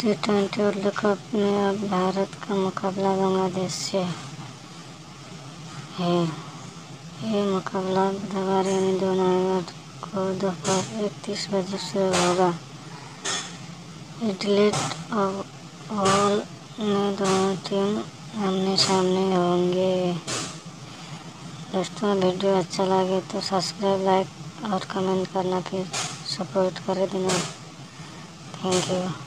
T twenty world cup में अब भारत का मुकाबला बांग्लादेश से है। ये मुकाबला बुधवार यानी दो नवंबर को दोपहर इकतीस बजे शुरू होगा। एडलेट हॉल में दोनों टीम आमने सामने होंगे। दोस्तों, वीडियो अच्छा लगे तो सब्सक्राइब, लाइक और कमेंट करना, फिर सपोर्ट कर देना थैंक यू।